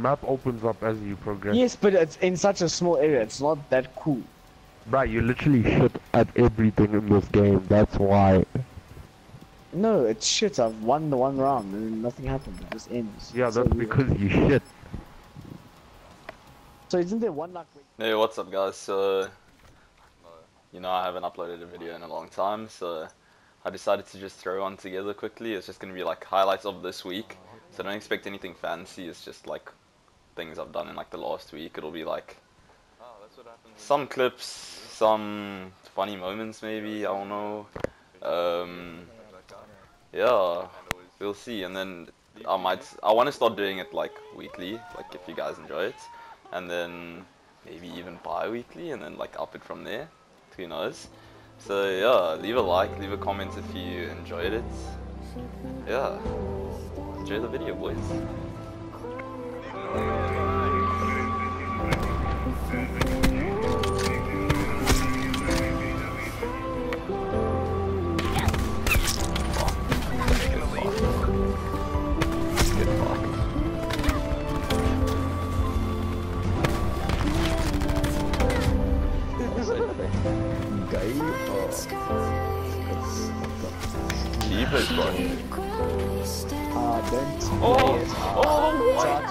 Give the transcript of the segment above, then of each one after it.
map opens up as you progress. Yes, but it's in such a small area. It's not that cool. Right, you literally shit at everything in this game. That's why. No, it's shit. I've won the one round and nothing happened. It just ends. Yeah, So that's weird. because you shit. So isn't there one like? Hey, what's up, guys? So, you know, I haven't uploaded a video in a long time, so I decided to just throw one together quickly. It's just gonna be like highlights of this week. So don't expect anything fancy. It's just like things I've done in like the last week. It'll be like some clips, some funny moments, maybe. I don't know. Um, yeah, we'll see. And then I might. I want to start doing it like weekly, like if you guys enjoy it, and then maybe even bi-weekly, and then like up it from there. Who knows? So yeah, leave a like, leave a comment if you enjoyed it. Yeah, enjoy the video, boys. Get fucked. Keep it, bro. Ah, don't. Oh, oh, what?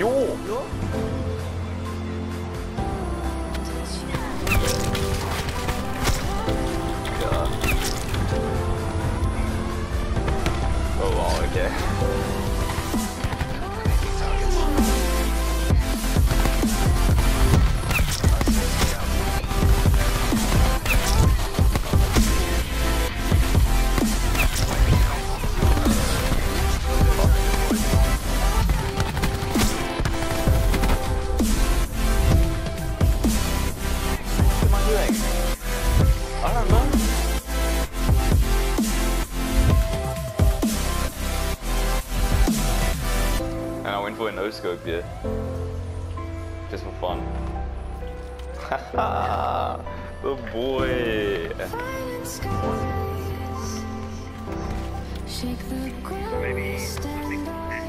Yo. Oh wow, okay. For a no scope, yeah. Just for fun. Haha, the boy. Shake the ground, stand by.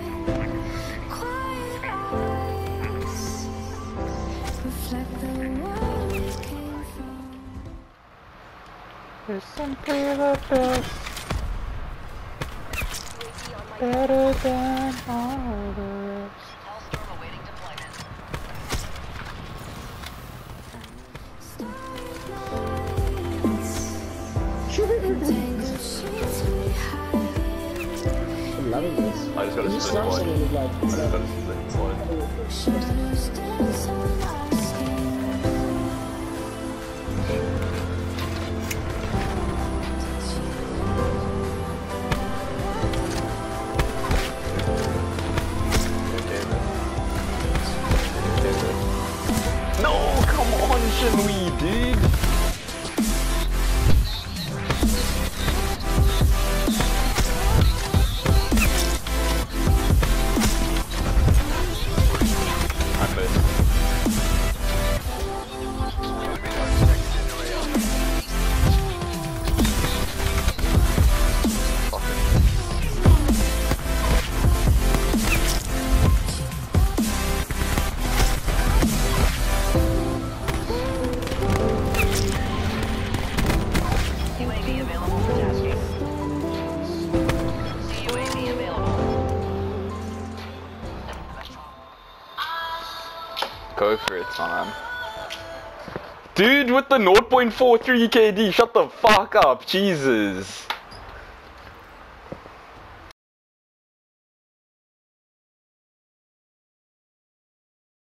Quiet eyes reflect the world we came from. There's simply the best. Better than all the I'm loving this. I just gotta split the like. I just gotta the then. No, come on, dude. Go for it, man. Dude with the 0.43 KD, shut the fuck up, Jesus.